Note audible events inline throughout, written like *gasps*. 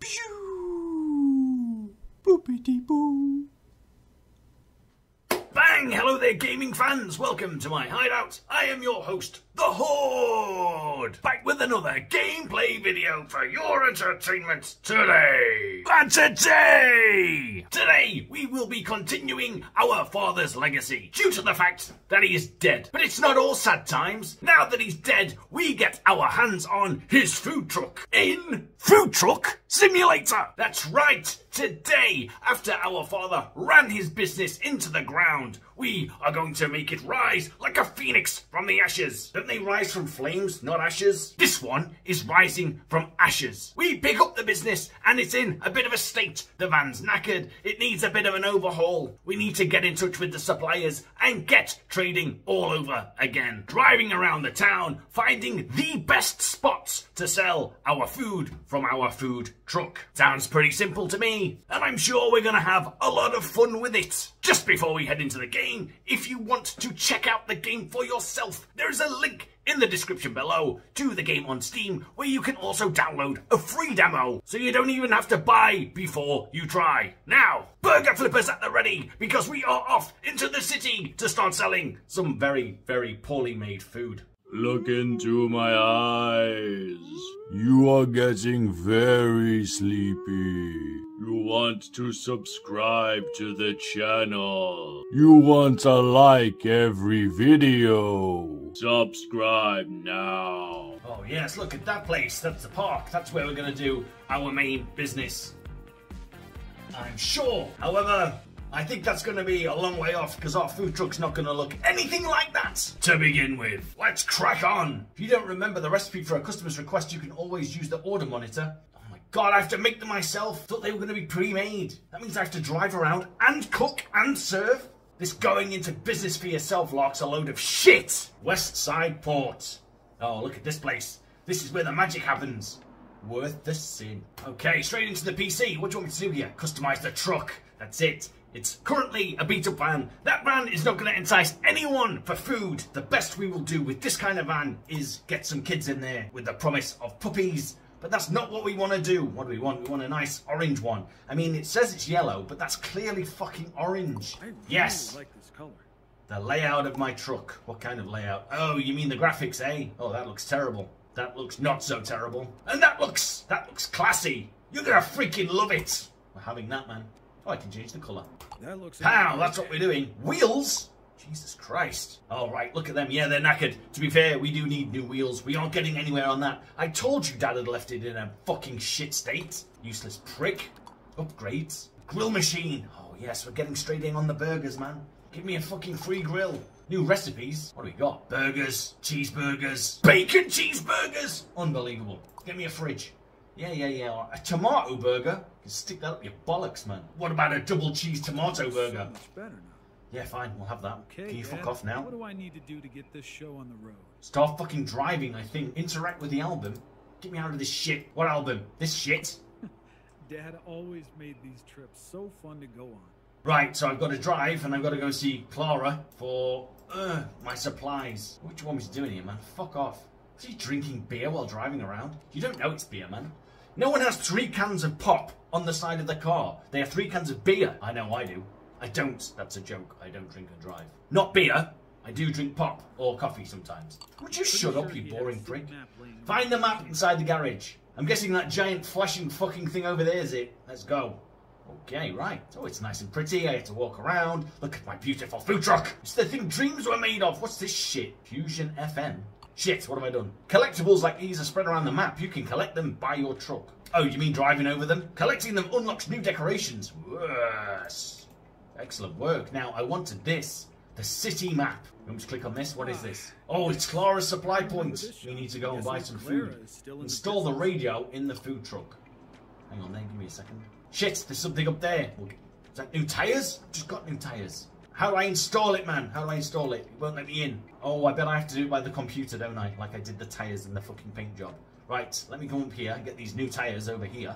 Pew! Boopity boo. Bang! Hello there, gaming fans! Welcome to my hideout. I am your host, The Hood! Back with another gameplay video for your entertainment today! Today! Today, we will be continuing our father's legacy due to the fact that he is dead. But it's not all sad times. Now that he's dead, we get our hands on his food truck in Food Truck Simulator! That's right! Today, after our father ran his business into the ground, we are going to make it rise like a phoenix from the ashes. Don't they rise from flames, not ashes? This one is rising from ashes. We pick up the business and it's in a bit of a state. The van's knackered, it needs a bit of an overhaul. We need to get in touch with the suppliers and get trading all over again. Driving around the town, finding the best spots to sell our food from our food truck. Sounds pretty simple to me, and I'm sure we're gonna have a lot of fun with it. Just before we head into the game, if you want to check out the game for yourself, there's a link in the description below to the game on Steam where you can also download a free demo so you don't even have to buy before you try. Now, burger flippers at the ready because we are off into the city to start selling some very, very poorly made food. Look into my eyes. You are getting very sleepy. You want to subscribe to the channel. You want to like every video. Subscribe now. Oh yes, look at that place. That's the park. That's where we're to do our main business. I'm sure. However, I think that's going to be a long way off because our food truck's not going to look anything like that to begin with. Let's crack on. If you don't remember the recipe for a customer's request, you can always use the order monitor. Oh my god, I have to make them myself. Thought they were going to be pre-made. That means I have to drive around and cook and serve. This going into business for yourself lark's a load of shit. West Side Port. Oh, look at this place. This is where the magic happens. Worth the sin. Okay, straight into the PC. What do you want me to do here? Customize the truck. That's it. It's currently a beat up van. That van is not going to entice anyone for food. The best we will do with this kind of van is get some kids in there with the promise of puppies. But that's not what we want to do. What do we want? We want a nice orange one. I mean, it says it's yellow, but that's clearly fucking orange. I really yes. like this color. The layout of my truck. What kind of layout? Oh, you mean the graphics, eh? Oh, that looks terrible. That looks not so terrible. And that looks, that looks classy. You're gonna freaking love it. We're having that, man. Oh, I can change the colour. That looks. Pow, that's what we're doing. Wheels? Jesus Christ. All right, look at them. Yeah, they're knackered. To be fair, we do need new wheels. We aren't getting anywhere on that. I told you Dad had left it in a fucking shit state. Useless prick. Upgrades. Grill machine. Oh, yes, we're getting straight in on the burgers, man. Give me a fucking free grill. New recipes. What do we got? Burgers, cheeseburgers, bacon cheeseburgers. Unbelievable. Get me a fridge. Yeah, yeah, yeah. A tomato burger. You can stick that up your bollocks, man. What about a double cheese tomato burger? So much better now. Yeah, fine, we'll have that. Okay, Can you fuck Dad, off now? What do I need to do to get this show on the road? Start fucking driving, I think. Interact with the album. Get me out of this shit. What album? This shit? *laughs* Dad always made these trips so fun to go on. Right, so I've got to drive and I've got to go see Clara for uh, my supplies. What do you want me to do in here, man? Fuck off. Is he drinking beer while driving around? You don't know it's beer, man. No one has three cans of pop on the side of the car. They have three cans of beer. I know I do. I don't. That's a joke. I don't drink and drive. Not beer. I do drink pop or coffee sometimes. Would you shut up, you boring prick? map laying around. Find the map inside the garage. I'm guessing that giant flashing fucking thing over there is it. Let's go. Okay, right. Oh, it's nice and pretty. I get to walk around. Look at my beautiful food truck. It's the thing dreams were made of. What's this shit? Fusion FM. Shit, what have I done? Collectibles like these are spread around the map. You can collect them by your truck. Oh, you mean driving over them? Collecting them unlocks new decorations. Excellent work. Now, I wanted this. The city map. You want to click on this? What is this? Oh, it's Clara's supply point. We need to go and buy some food. Install the radio in the food truck. Hang on there, give me a second. Shit, there's something up there. Is that new tyres? Just got new tyres. How do I install it, man? How do I install it? It won't let me in. Oh, I bet I have to do it by the computer, don't I? Like I did the tyres in the fucking paint job. Right, let me come up here and get these new tyres over here.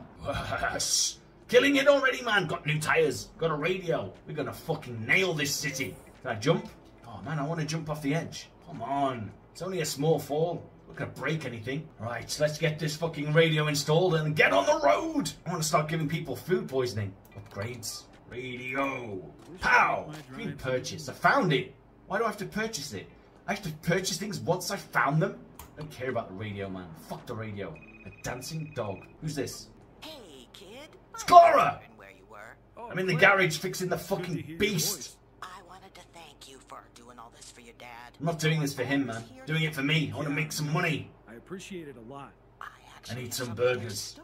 Killing it already, man. Got new tyres. Got a radio. We're gonna fucking nail this city. Can I jump? Oh, man, I want to jump off the edge. Come on. It's only a small fall. We're not gonna break anything. Right, let's get this fucking radio installed and get on the road. I want to start giving people food poisoning. Upgrades. Radio. Pow! Been purchased. I found it. Why do I have to purchase it? I have to purchase things once I found them? I don't care about the radio, man. Fuck the radio. A dancing dog. Who's this? Hey, kid. It's Clara! Where you were. Oh, I'm in the garage fixing the good to hear fucking beast. I wanted to thank you for doing all this for your dad. I'm not doing this for him, man. Doing it for me. I want to make some money. I appreciate it a lot. I actually need some something to get burgers.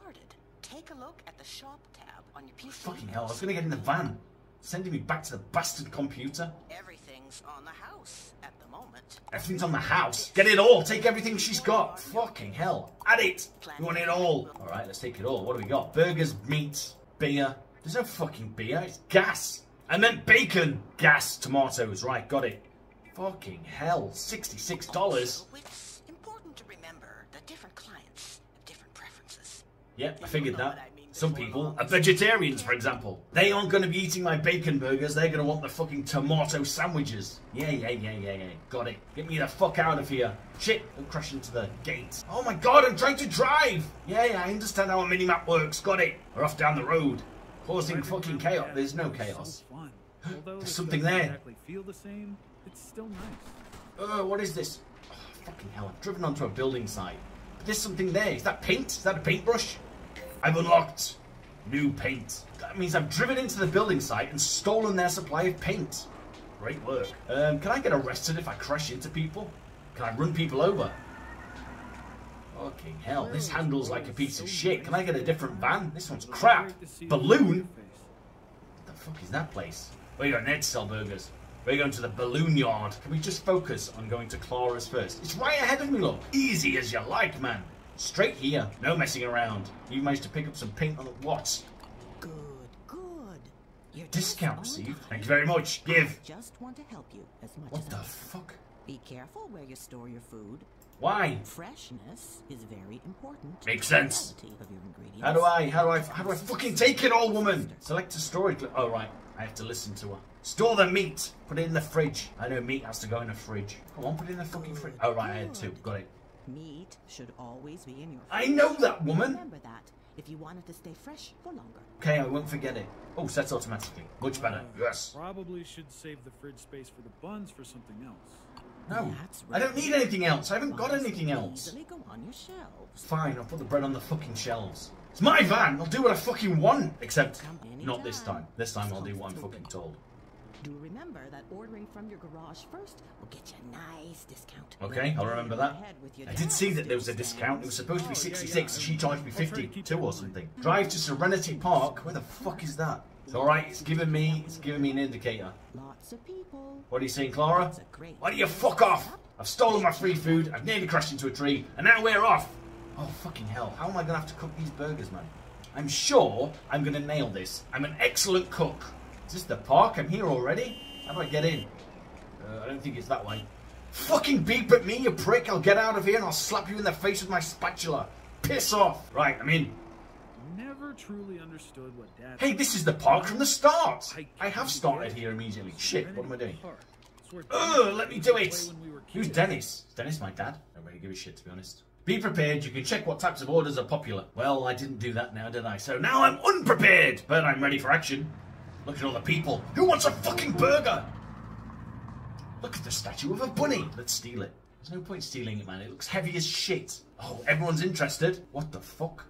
Take a look at the shop tab on your PC. Fucking hell, I was gonna get in the van. Sending me back to the bastard computer. Everything's on the house at the moment. Everything's on the house. Get it all. Take everything she's got. Fucking hell. Add it. You want it all. Alright, let's take it all. What do we got? Burgers, meat, beer. There's no fucking beer. It's gas. And then bacon. Gas, tomatoes. Right, got it. Fucking hell. $66. So it's important to remember that different clients have different preferences. Yep, I figured that. Some people are vegetarians, for example. They aren't going to be eating my bacon burgers. They're going to want the fucking tomato sandwiches. Yeah, yeah, yeah, yeah, yeah. Got it. Get me the fuck out of here. Shit, I'm crashing into the gate. Oh my god, I'm trying to drive. Yeah, yeah, I understand how a minimap works. Got it. We're off down the road. Causing fucking chaos. There's no chaos. There's something there. Exactly feel the same. It's still nice. Uh, what is this? Oh, fucking hell, I've driven onto a building site. But there's something there. Is that paint? Is that a paintbrush? I've unlocked new paint. That means I've driven into the building site and stolen their supply of paint. Great work. Um, can I get arrested if I crash into people? Can I run people over? Fucking hell, this handles like a piece of shit. Can I get a different van? This one's crap. Balloon? What the fuck is that place? We got Ned sell burgers. We're going to the balloon yard. Can we just focus on going to Clara's first? It's right ahead of me, look. Easy as you like, man. Straight here. No messing around. You managed to pick up some paint on the what? Good, good. You're Discount received. Thank you very much. Give. Just want to help you as much What as the I fuck? Be careful where you store your food. Why? Freshness is very important. Makes sense. quality Of your ingredients. How do I, how do I, how do I fucking take it all, woman? Select a storage. Oh, right. I have to listen to her. Store the meat. Put it in the fridge. I know meat has to go in the fridge. Come on, put it in the fucking fridge. Oh, right. I had to. Got it. Meat should always be in your. fridge. I know that, woman. Remember that if you want it to stay fresh for longer. Okay, I won't forget it. Oh, sets automatically. Much better. Yes. Probably should save the fridge space for the buns for something else. No, That's I don't need anything else. I haven't got anything can else. Easily go on your shelves. Fine, I'll put the bread on the fucking shelves. It's my van. I'll do what I fucking want. Except, not this time. This time I'll do what I'm fucking told. Do remember that ordering from your garage first will get you a nice discount. Okay, I'll remember that. with your I did see that there was a discount. It was supposed to be Oh, 66. yeah. She charged me I'll try to 50 keep two that in or something. Drive to Serenity Park. Where the fuck is that? It's alright. It's giving me. It's giving me an indicator. Lots of people. What are you saying, Clara? It's a great Why do you fuck off? I've stolen my free food. I've nearly crashed into a tree, and now we're off. Oh fucking hell! How am I gonna have to cook these burgers, man? I'm sure I'm gonna nail this. I'm an excellent cook. Is this the park? I'm here already. How do I get in? Uh, I don't think it's that way. Fucking beep at me, you prick! I'll get out of here and I'll slap you in the face with my spatula. Piss off! Right, I'm in. Never truly understood what Dad. Hey, this is the park from the start. I I have started here immediately. Shit, what am I doing? Ugh, let me do it. we Who's. Dennis? Is Dennis my dad? I don't really give a shit, to be honest. Be prepared. You can check what types of orders are popular. Well, I didn't do that now, did I? So now I'm unprepared, but I'm ready for action. Look at all the people. Who wants a fucking burger? Look at the statue of a bunny. Let's steal it. There's no point stealing it, man. It looks heavy as shit. Oh, everyone's interested. What the fuck?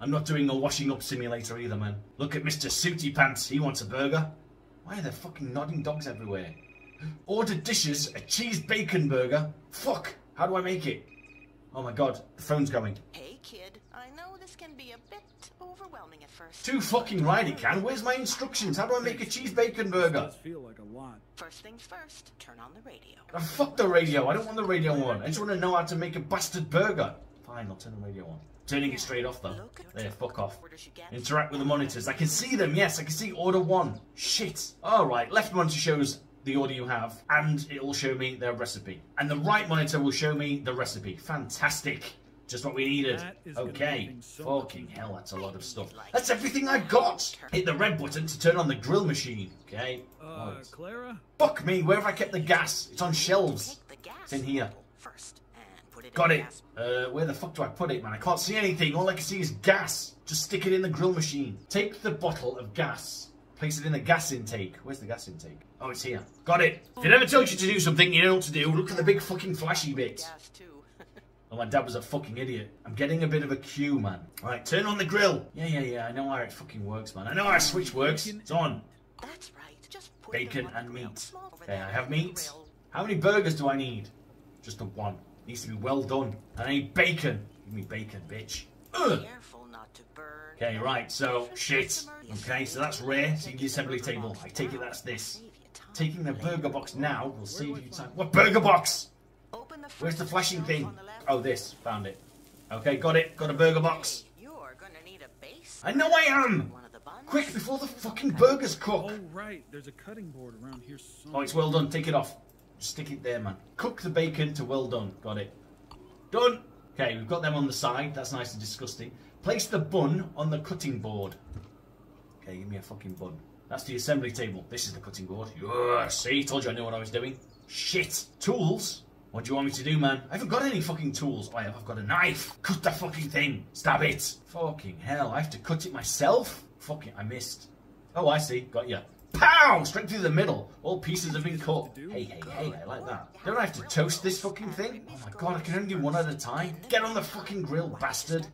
I'm not doing a washing up simulator either, man. Look at Mr. Sooty Pants. He wants a burger. Why are there fucking nodding dogs everywhere? *gasps* Ordered dishes, a cheese bacon burger. Fuck! How do I make it? Oh my god, the phone's going. Hey, kid. I know this can be a bit overwhelming at first. Too fucking right it can. Where's my instructions? How do I make a cheese bacon burger? Does feel like a lot. First things first, turn on the radio. Oh, fuck the radio. I don't want the radio on. I just want to know how to make a bastard burger. Fine, I'll turn the radio on. Turning it straight off though. There, fuck off. orders you get. Interact with the monitors. I can see them, yes. I can see order one. Shit. Alright, left monitor shows the order you have, and it will show me their recipe. And the right monitor will show me the recipe. Fantastic. Just what we needed. That is gonna Okay. make things so much Fucking hell, that's a lot of stuff. That's everything I got. Hit the red button to turn on the grill machine. Okay. Uh, Right. Clara? Fuck me, where have I kept the gas? It's on shelves. Take the gas It's in here. first and put it Got it. Uh, where the fuck do I put it, man? I can't see anything. All I can see is gas. Just stick it in the grill machine. Take the bottle of gas. Place it in the gas intake. Where's the gas intake? Oh, it's here. Got it. If it ever told you to do something you know what to do, look at the big fucking flashy bit. Gas. My dad was a fucking idiot. I'm getting a bit of a queue, man. Alright, turn on the grill. Yeah, yeah, yeah. I know how it fucking works, man. I know how a switch works. It's on. That's right. Just put Bacon on and meat. Okay, there I have meat. grill. How many burgers do I need? Just the one. Needs to be well done. And I need bacon. Give me bacon, bitch. Ugh. Careful not to burn. Okay, right, so, shit. Okay, so that's rare. See the assembly table. I take it that's this. Save you time Taking the burger box now will save you time. What burger box? Where's the flashing thing? On the left. Oh, this. Found it. Okay, got it. Got a burger box. Hey, you're gonna need a base. I know I am! One of the buns. Quick, before the fucking burgers cook. Oh, right. There's a cutting board around here Oh, it's well done. Take it off. Just stick it there, man. Cook the bacon to well done. Got it. Done. Okay, we've got them on the side. That's nice and disgusting. Place the bun on the cutting board. Okay, give me a fucking bun. That's the assembly table. This is the cutting board. Yeah, see? Told you I knew what I was doing. Shit. Tools? What do you want me to do, man? I haven't got any fucking tools. Oh, I have. I've got a knife. Cut the fucking thing. Stab it. Fucking hell. I have to cut it myself? Fucking, I missed. Oh, I see. Got you. Pow! Straight through the middle. All pieces have been cut. Hey, hey, hey, I like that. Don't I have to toast this fucking thing? Oh my god, I can only do one at a time. Get on the fucking grill, bastard.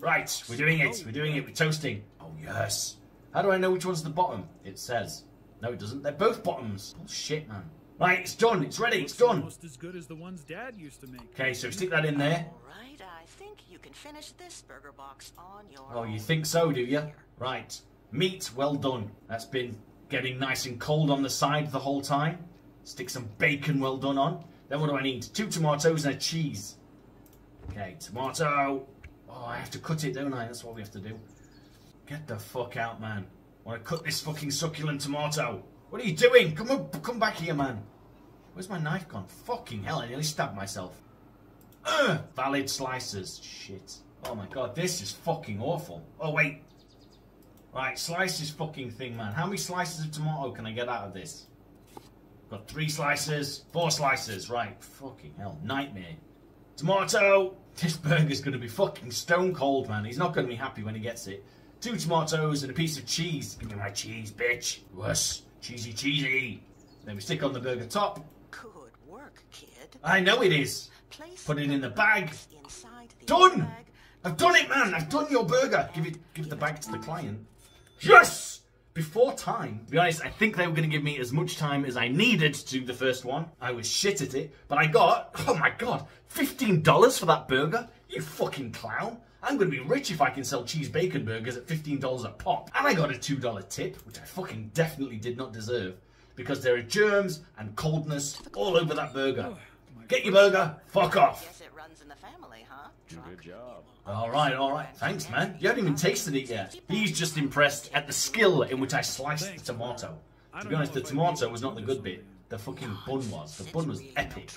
Right, we're doing it. We're doing it. We're toasting. Oh, yes. How do I know which one's the bottom? It says. No, it doesn't. They're both bottoms. Bullshit, man. Right, it's done. It's ready. It's done. Almost as good as the ones Dad used to make. Okay, so stick that in there. All right, I think you can finish this burger box on your Oh, you think so, do you? Right. Meat, well done. That's been getting nice and cold on the side the whole time. Stick some bacon, well done on. Then what do I need? Two tomatoes and a cheese. Okay, tomato. Oh, I have to cut it, don't I? That's what we have to do. Get the fuck out, man. I want to cut this fucking succulent tomato. What are you doing? Come on, come back here, man. Where's my knife gone? Fucking hell, I nearly stabbed myself. Ugh, valid slices. Shit. Oh my god, this is fucking awful. Oh wait. Right, slice this fucking thing, man. How many slices of tomato can I get out of this? Got three slices, four slices. Right, fucking hell, nightmare. Tomato. This burger's gonna be fucking stone cold, man. He's not gonna be happy when he gets it. Two tomatoes and a piece of cheese. Give me my cheese, bitch. Wuss. Cheesy, cheesy. Then we stick on the burger top. Good work, kid. I know it is. Place Put it in the bag. Inside the Done! bag. I've done it, man! I've done your burger! Give it give the bag to the client. Yes! Before time. To be honest, I think they were going to give me as much time as I needed to do the first one. I was shit at it, but I got, oh my god, $15 for that burger? You fucking clown. I'm going to be rich if I can sell cheese bacon burgers at $15 a pop. And I got a $2 tip, which I fucking definitely did not deserve. Because there are germs and coldness all over that burger. Get your burger, fuck off. Guess it runs in the family, huh? Good job. All right, all right. Thanks, man. You haven't even tasted it yet. He's just impressed at the skill in which I sliced the tomato. To be honest, the tomato was not the good bit. The fucking bun was. The bun was epic.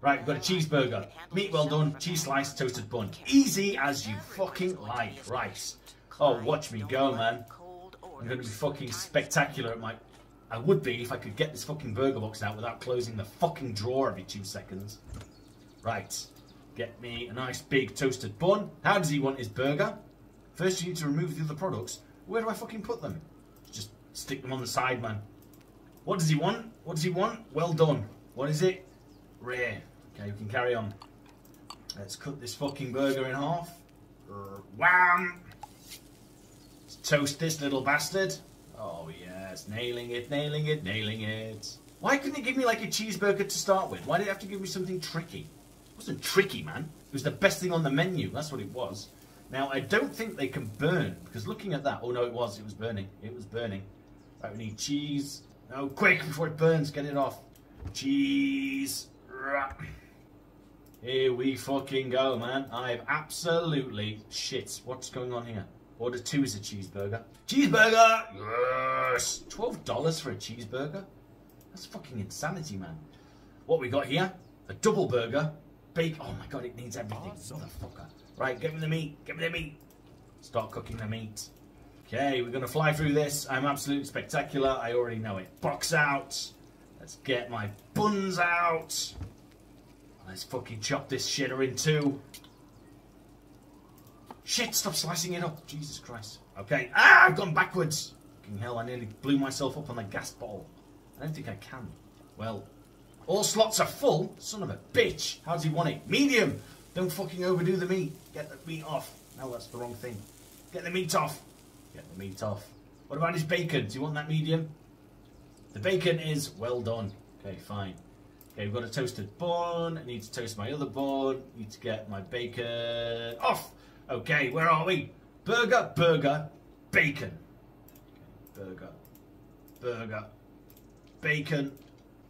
Right, we've got a cheeseburger. Meat well done, cheese slice, toasted bun. Easy as you fucking like. Right. Oh, watch me go, man. I'm going to be fucking spectacular at my... I would be if I could get this fucking burger box out without closing the fucking drawer every two seconds. Right. Get me a nice big toasted bun. How does he want his burger? First you need to remove the other products. Where do I fucking put them? Just stick them on the side, man. What does he want? What does he want? Well done. What is it? Rare. Okay, we can carry on. Let's cut this fucking burger in half. Wham! Let's toast this little bastard. Oh yes, nailing it, nailing it, nailing it. Why couldn't he give me like a cheeseburger to start with? Why did he have to give me something tricky? It wasn't tricky, man. It was the best thing on the menu. That's what it was. Now, I don't think they can burn, because looking at that, oh no, it was, it was burning. It was burning. Right, we need cheese. No, quick, before it burns, get it off. Cheese. Here we fucking go, man. I've absolutely shit. What's going on here? Order two is a cheeseburger. Cheeseburger! Yes! $12 for a cheeseburger? That's fucking insanity, man. What we got here? A double burger. Bacon. Oh my god, it needs everything. Motherfucker. Right, get me the meat. Get me the meat. Start cooking the meat. Okay, we're gonna fly through this. I'm absolutely spectacular. I already know it. Box out. Let's get my buns out. Let's fucking chop this shitter in two. Shit, stop slicing it up. Jesus Christ. Okay. Ah, I've gone backwards. Fucking hell, I nearly blew myself up on the gas bottle. I don't think I can. Well, all slots are full. Son of a bitch. How does he want it? Medium. Don't fucking overdo the meat. Get the meat off. No, that's the wrong thing. Get the meat off. Get the meat off. What about his bacon? Do you want that medium? The bacon is well done. Okay, fine. Okay, we've got a toasted bun. I need to toast my other bun. Need to get my bacon off. Okay, where are we? Burger, burger, bacon. Burger, burger, bacon,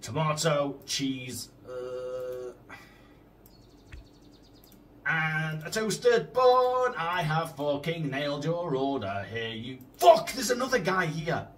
tomato, cheese, uh, and a toasted bun. I have fucking nailed your order. Here you. Fuck! There's another guy here.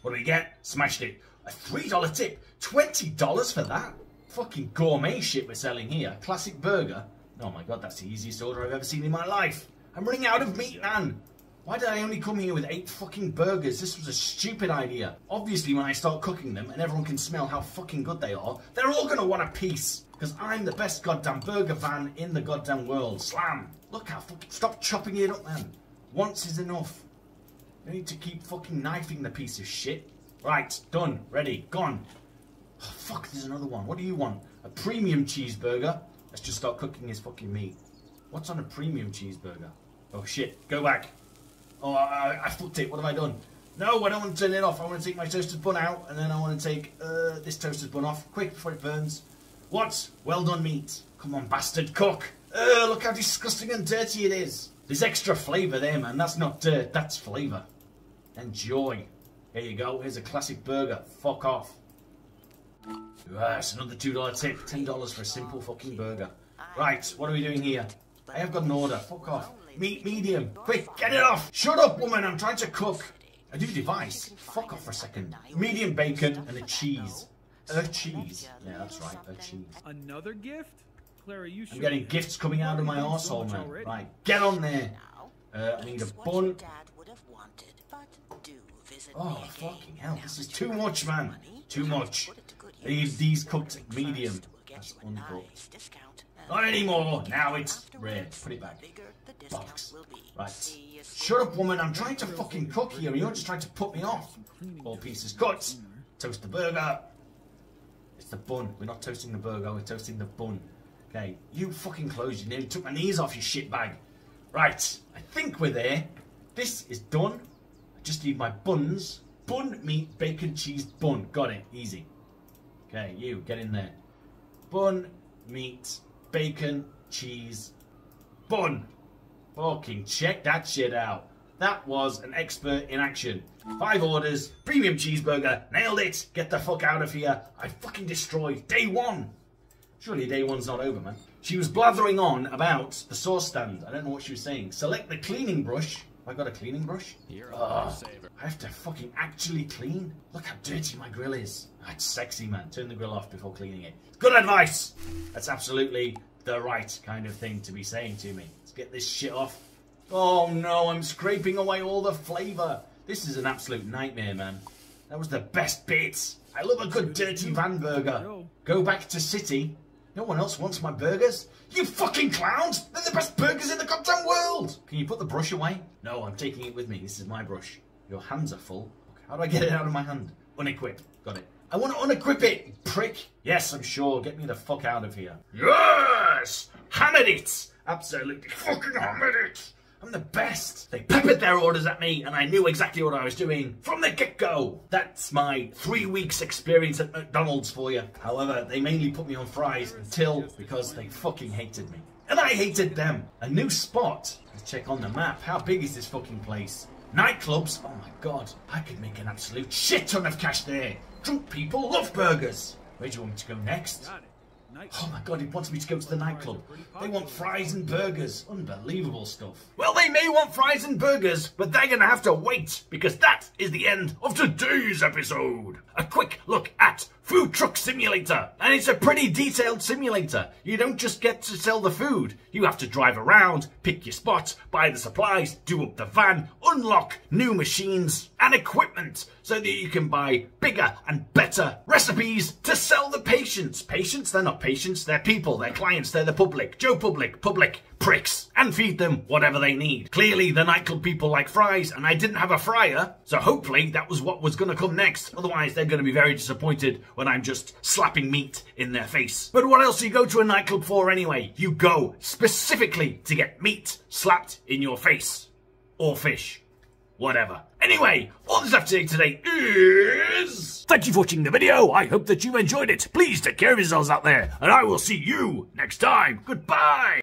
What do we get? Smashed it. A $3 tip. $20 for that? Fucking gourmet shit we're selling here. Classic burger. Oh my god, that's the easiest order I've ever seen in my life. I'm running out of meat, man. Why did I only come here with eight fucking burgers? This was a stupid idea. Obviously, when I start cooking them and everyone can smell how fucking good they are, they're all gonna want a piece. Because I'm the best goddamn burger fan in the goddamn world. Slam! Look how fucking... Stop chopping it up, man. Once is enough. You need to keep fucking knifing the piece of shit. Right, done, ready, gone. Oh, fuck, there's another one. What do you want? A premium cheeseburger? Let's just start cooking his fucking meat. What's on a premium cheeseburger? Oh shit, go back. Oh, I, I, I fucked it. What have I done? No, I don't want to turn it off. I want to take my toasted bun out, and then I want to take uh, this toasted bun off. Quick, before it burns. What? Well done meat. Come on, bastard, cook. Uh, look how disgusting and dirty it is. There's extra flavour there, man. That's not dirt, that's flavour. Enjoy. Here you go. Here's a classic burger. Fuck off. Yes, another $2 tip. $10 for a simple fucking burger. Right, what are we doing here? I have got an order. Fuck off. Meat medium. Quick, get it off. Shut up, woman. I'm trying to cook. A new device. Fuck off for a second. Medium bacon and a cheese. A cheese. Yeah, that's right. A cheese. Another gift? Clara, you should. I'm getting gifts coming out of my arsehole, man. Right, get on there. Uh, I need a bun. Oh, fucking hell. This is too much, man. Too much. Need these cooked medium. That's uncooked. Not anymore. Now it's red. Put it back. Box. Right. Shut up, woman. I'm trying to fucking cook here. You're just trying to put me off. All pieces cut. Toast the burger. It's the bun. We're not toasting the burger. We're toasting the bun. Okay. You fucking closed. You nearly took my knees off, you shit bag. Right. I think we're there. This is done. Just need my buns. Bun, meat, bacon, cheese, bun. Got it. Easy. Okay, you, get in there. Bun, meat, bacon, cheese, bun. Fucking check that shit out. That was an expert in action. Five orders, premium cheeseburger, nailed it. Get the fuck out of here. I fucking destroyed day one. Surely day one's not over, man. She was blathering on about the sauce stand. I don't know what she was saying. Select the cleaning brush. Have I got a cleaning brush? You're a ah. Ugh. I have to fucking actually clean? Look how dirty my grill is. Ah, That's sexy, man. Turn the grill off before cleaning it. Good advice! That's absolutely the right kind of thing to be saying to me. Let's get this shit off. Oh no, I'm scraping away all the flavour. This is an absolute nightmare, man. That was the best bit. I love a good dirty van burger. Go back to city. No one else wants my burgers. You fucking clowns! They're the best burgers in the goddamn world! Can you put the brush away? No, I'm taking it with me. This is my brush. Your hands are full. How do I get it out of my hand? Unequip. Got it. I want to unequip it, prick. Yes, I'm sure. Get me the fuck out of here. Yes! Hammered it! Absolutely fucking hammered it! I'm the best. They peppered their orders at me and I knew exactly what I was doing from the get-go. That's my three weeks experience at McDonald's for you. However, they mainly put me on fries until because they fucking hated me. And I hated them. A new spot. Let's check on the map. How big is this fucking place? Nightclubs? Oh my god. I could make an absolute shit ton of cash there. Drunk people love burgers. Where do you want me to go next? Got it. Night. Oh my god, he wants me to go to the nightclub. They want fries and burgers. Unbelievable stuff. Well, they may want fries and burgers, but they're gonna have to wait, because that is the end of today's episode. a quick look at Food Truck Simulator. And it's a pretty detailed simulator. You don't just get to sell the food. You have to drive around, pick your spot, buy the supplies, do up the van, unlock new machines and equipment so that you can buy bigger and better recipes to sell the patients. Patients? They're not patients, they're people, they're clients, they're the public. Joe Public, public pricks, and feed them whatever they need. Clearly, the nightclub people like fries, and I didn't have a fryer, so hopefully that was what was going to come next. Otherwise, they're going to be very disappointed when I'm just slapping meat in their face. But what else do you go to a nightclub for anyway? You go specifically to get meat slapped in your face. Or fish. Whatever. Anyway, all that's left to say today is... Thank you for watching the video. I hope that you enjoyed it. Please take care of yourselves out there, and I will see you next time. Goodbye.